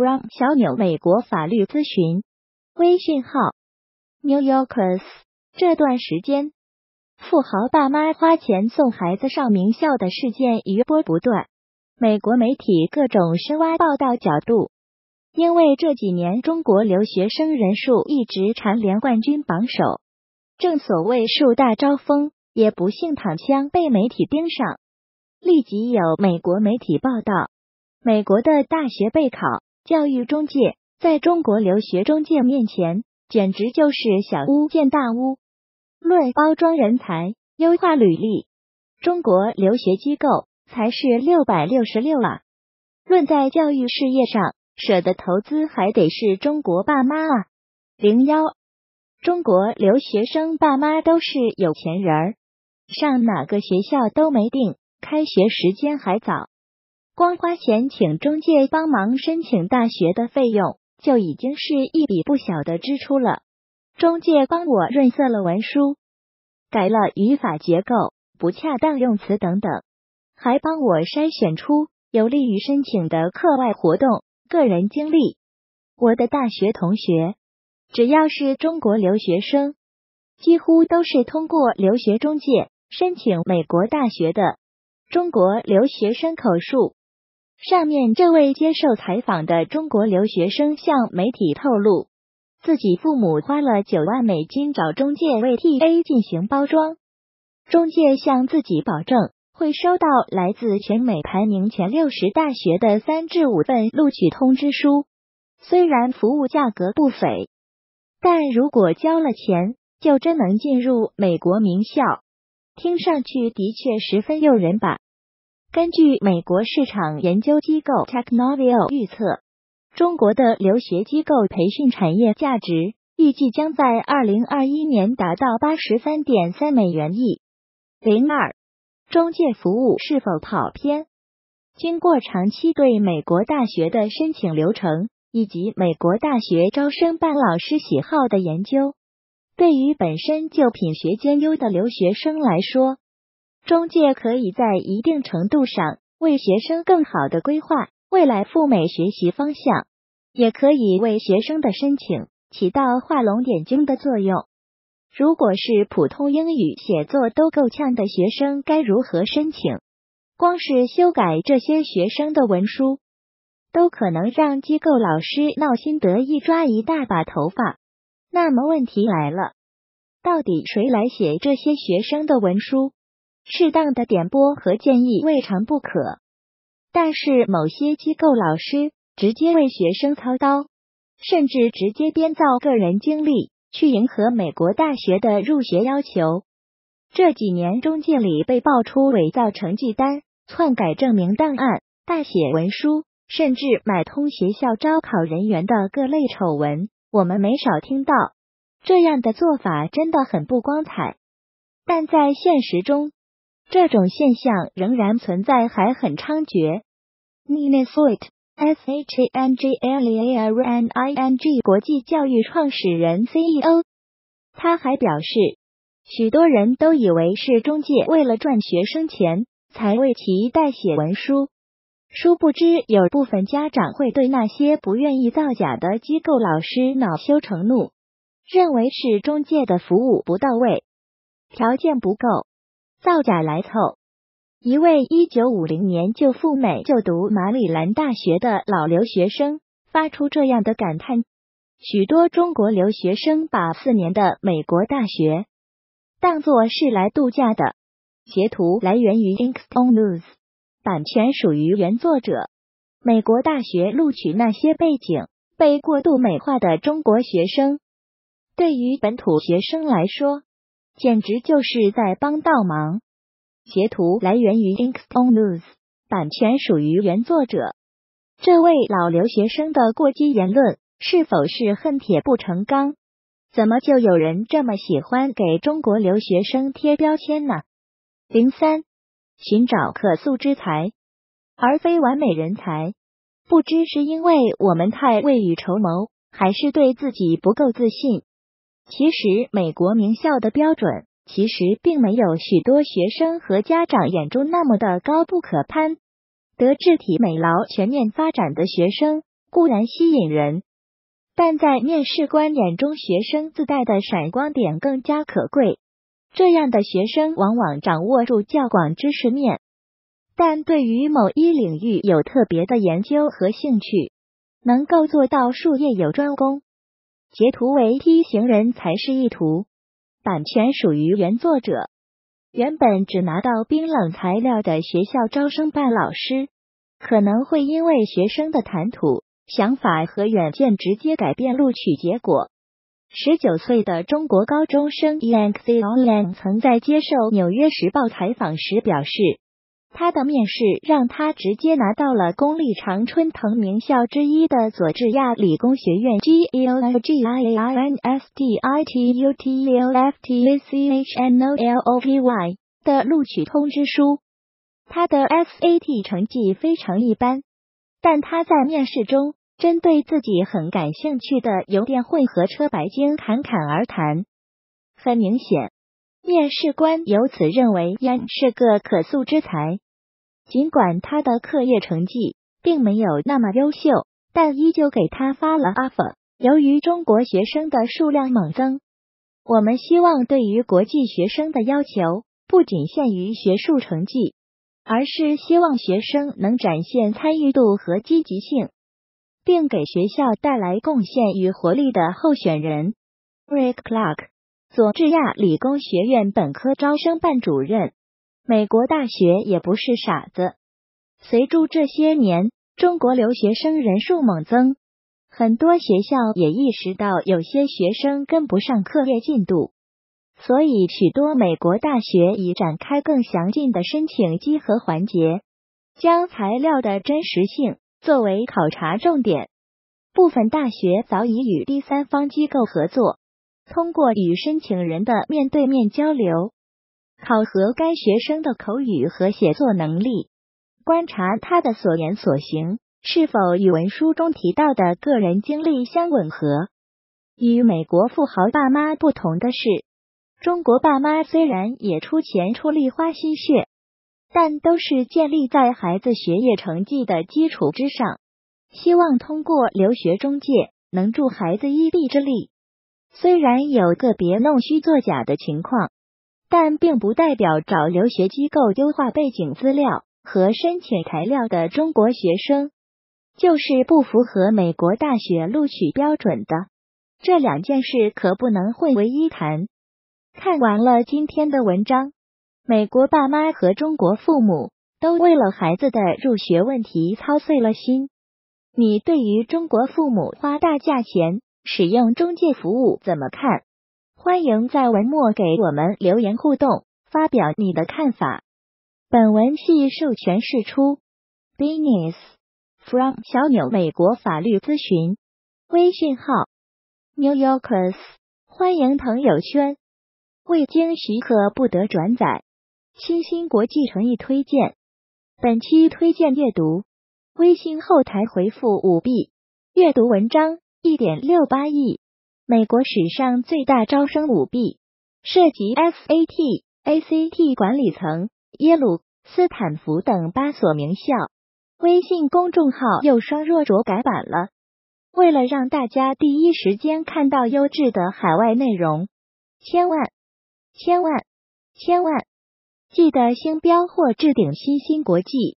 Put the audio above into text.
from 小纽美国法律咨询，微信号 New Yorkers。这段时间，富豪爸妈花钱送孩子上名校的事件余波不断，美国媒体各种深挖报道角度。因为这几年中国留学生人数一直蝉联冠军榜首，正所谓树大招风，也不幸躺枪被媒体盯上。立即有美国媒体报道，美国的大学备考教育中介在中国留学中介面前，简直就是小巫见大巫。论包装人才、优化履历，中国留学机构才是六百六十六啊！论在教育事业上舍得投资，还得是中国爸妈啊！零幺，中国留学生爸妈都是有钱人儿，上哪个学校都没定。开学时间还早，光花钱请中介帮忙申请大学的费用就已经是一笔不小的支出了。中介帮我润色了文书，改了语法结构、不恰当用词等等，还帮我筛选出有利于申请的课外活动、个人经历。我的大学同学，只要是中国留学生，几乎都是通过留学中介申请美国大学的。中国留学生口述。上面这位接受采访的中国留学生向媒体透露，自己父母花了九万美金找中介为 TA 进行包装，中介向自己保证会收到来自全美排名前六十大学的三至五份录取通知书。虽然服务价格不菲，但如果交了钱，就真能进入美国名校。听上去的确十分诱人吧？根据美国市场研究机构 Technovio 预测，中国的留学机构培训产业价值预计将在二零二一年达到八十三点三美元亿。零二，中介服务是否跑偏？经过长期对美国大学的申请流程以及美国大学招生办老师喜好的研究。对于本身就品学兼优的留学生来说，中介可以在一定程度上为学生更好的规划未来赴美学习方向，也可以为学生的申请起到画龙点睛的作用。如果是普通英语写作都够呛的学生，该如何申请？光是修改这些学生的文书，都可能让机构老师闹心得意，抓一大把头发。那么问题来了，到底谁来写这些学生的文书？适当的点拨和建议未尝不可，但是某些机构老师直接为学生操刀，甚至直接编造个人经历去迎合美国大学的入学要求。这几年中介里被爆出伪造成绩单、篡改证明档案、大写文书，甚至买通学校招考人员的各类丑闻。我们没少听到这样的做法，真的很不光彩。但在现实中，这种现象仍然存在，还很猖獗。Nina Sweet S H A N G L A R N I N G 国际教育创始人 CEO，他还表示，许多人都以为是中介为了赚学生钱才为其代写文书。殊不知，有部分家长会对那些不愿意造假的机构老师恼羞成怒，认为是中介的服务不到位，条件不够，造假来凑。一位一九五零年就赴美就读马里兰大学的老留学生发出这样的感叹：许多中国留学生把四年的美国大学当作是来度假的。截图来源于 Inkstone News。版权属于原作者。美国大学录取那些背景被过度美化的中国学生，对于本土学生来说，简直就是在帮倒忙。截图来源于 Inkstone News，版权属于原作者。这位老留学生的过激言论是否是恨铁不成钢？怎么就有人这么喜欢给中国留学生贴标签呢？零三。寻找可塑之才，而非完美人才。不知是因为我们太未雨绸缪，还是对自己不够自信。其实，美国名校的标准其实并没有许多学生和家长眼中那么的高不可攀。德智体美劳全面发展的学生，固然吸引人，但在面试官眼中，学生自带的闪光点更加可贵。这样的学生往往掌握住较广知识面，但对于某一领域有特别的研究和兴趣，能够做到术业有专攻。截图为梯形人才是意图，版权属于原作者。原本只拿到冰冷材料的学校招生办老师，可能会因为学生的谈吐、想法和远见直接改变录取结果。十九岁的中国高中生 Yang Xiaolang 曾在接受《纽约时报》采访时表示。他的面试让他直接拿到了公立常春藤名校之一的佐治亚理工学院 （G L G I A I N S T I T U T L F T A C H N O L O V Y） 的录取通知书。他的 SAT 成绩非常一般，但他在面试中针对自己很感兴趣的油电混合车白金侃侃而谈。很明显。面试官由此认为，Yan 是个可塑之才。尽管他的课业成绩并没有那么优秀，但依旧给他发了 offer。由于中国学生的数量猛增，我们希望对于国际学生的要求不仅限于学术成绩，而是希望学生能展现参与度和积极性，并给学校带来贡献与活力的候选人。Rick Clark。佐治亚理工学院本科招生办主任，美国大学也不是傻子。随着这些年中国留学生人数猛增，很多学校也意识到有些学生跟不上课业进度，所以许多美国大学已展开更详尽的申请稽核环节，将材料的真实性作为考察重点。部分大学早已与第三方机构合作。通过与申请人的面对面交流，考核该学生的口语和写作能力，观察他的所言所行是否与文书中提到的个人经历相吻合。与美国富豪爸妈不同的是，中国爸妈虽然也出钱出力花心血，但都是建立在孩子学业成绩的基础之上，希望通过留学中介能助孩子一臂之力。虽然有个别弄虚作假的情况，但并不代表找留学机构优化背景资料和申请材料的中国学生就是不符合美国大学录取标准的。这两件事可不能混为一谈。看完了今天的文章，美国爸妈和中国父母都为了孩子的入学问题操碎了心。你对于中国父母花大价钱？使用中介服务怎么看？欢迎在文末给我们留言互动，发表你的看法。本文系授权释出。Business from 小纽美国法律咨询，微信号 New Yorkers，欢迎朋友圈。未经许可不得转载。新兴国际诚意推荐。本期推荐阅读，微信后台回复五 B 阅读文章。一点六八亿，美国史上最大招生舞弊，涉及 SAT、ACT 管理层、耶鲁、斯坦福等八所名校。微信公众号又双若卓改版了，为了让大家第一时间看到优质的海外内容，千万千万千万记得星标或置顶新兴国际。